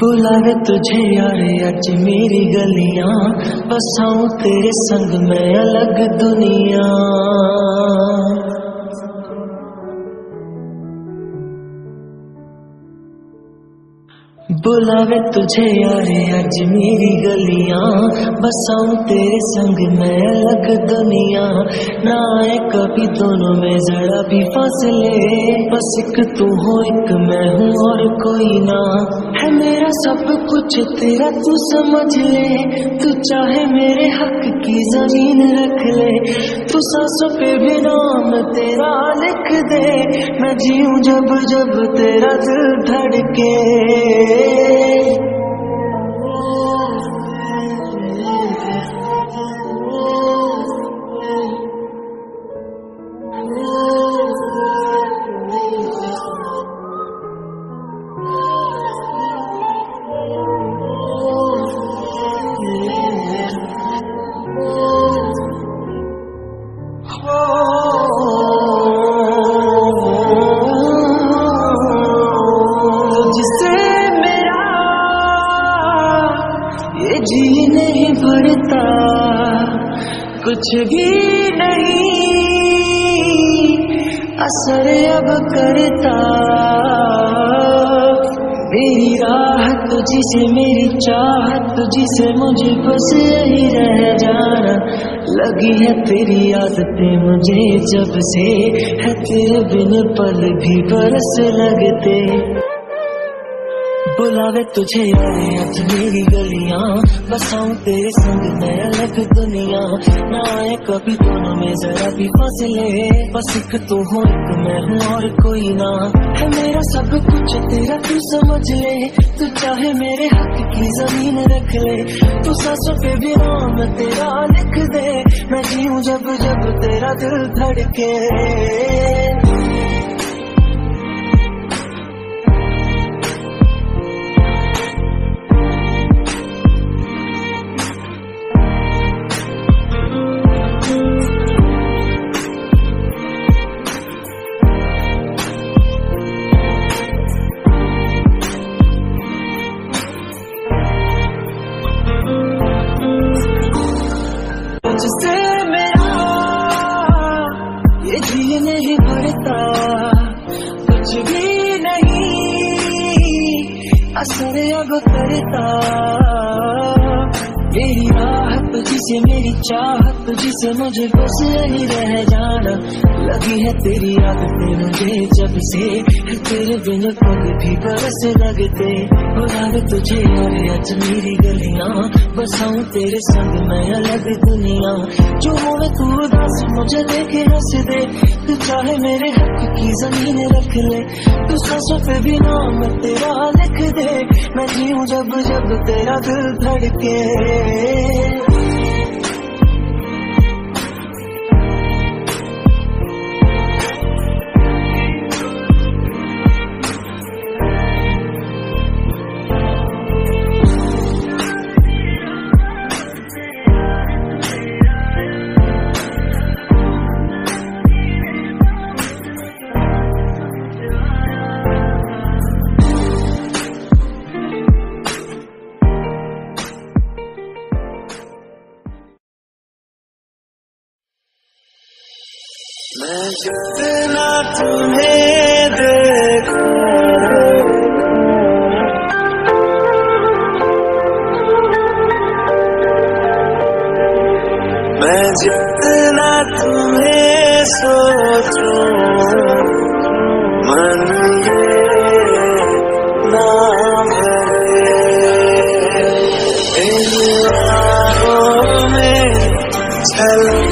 بلاوے تجھے یار اج میری گلیاں بساؤں تیرے سنگ میں الگ دنیا۔ بلاوے تجھے آئے اج میری گلیاں بساؤں تیرے سنگ میں الگ دنیا۔ نہ آئے کبھی دونوں میں، ذرا بھی فاصلے۔ بس ایک تو ہو، ایک میں ہوں اور کوئی نہ۔ ہے میرا سب کچھ، تیرا تو سمجھ لے۔ تو چاہے میرے حق کی زمین رکھ لے۔ تو سانسوں پہ بھی نام تیرا لکھ دے۔ میں جیوں جب جب تیرا دل دھڑکے۔ day کچھ بھی نہیں۔ اثر اب کرتا۔ میری راہ تجھی سے میری چاہت تجھی سے مجھے بس یہی رہ جانا۔ لگی ہے تیری عادتیں مجھے جب سے ہے تیرے بن پل بھی برس لگتے۔ بلاوے تجھے آئے اب میری گلیاں، بساؤں تیرے سنگ میں بھی دنیا، نہ آئے کبھی دونوں میں ذرا بھی فاصلے۔ بس ایک تو ہو، ایک میں ہوں اور کوئی نہ۔ ہے میرا سب کچھ تیرا، تو سمجھ لے۔ تو چاہے میرے حق کی زمین رکھ لے۔ تو سانسوں پہ بھی رام تیرا لکھ دے۔ میں جیوں جب جب تیرا دل دھڑکے۔ راحت تجھ سے میری چاہت تجھ سے مجھے بس نہیں رہ جانا، لگی ہے تیری عادت مجھے جب سے تیرے بنا پگ بھی برس لگتے بلاوے تجھے اور اچ میری گلیاں بساؤں تیرے سنگ میں الگ دنیا جو ہوں تو اداس مجھے دیکھ ہنس دے تو چاہے میرے حق کی زمین رکھ لے تو سانسوں پہ بھی نام تیرا لکھ دے میں جیوں جب جب تیرا دل دھڑکے میں جتنا تمہیں دیکھوں میں جتنا تمہیں سوچوں من میں چلو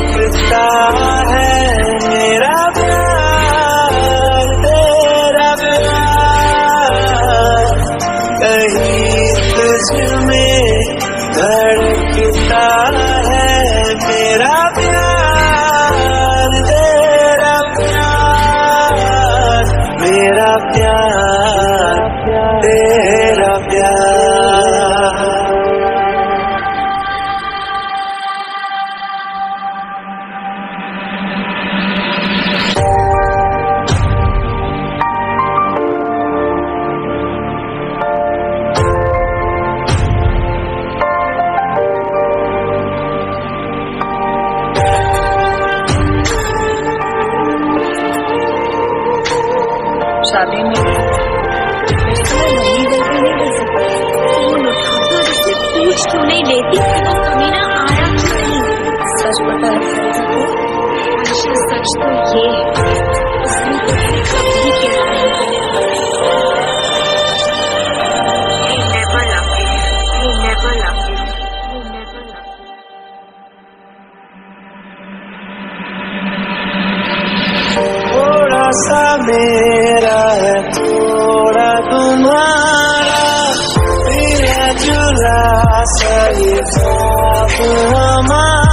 شادی پوچھ تو نہیں آرام سچ بتا سچ تو یہ ہے۔ myself up in my